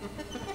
Ha ha ha.